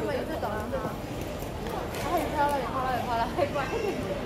那么有最他，然后你猜，他有夸，他有夸了，他有。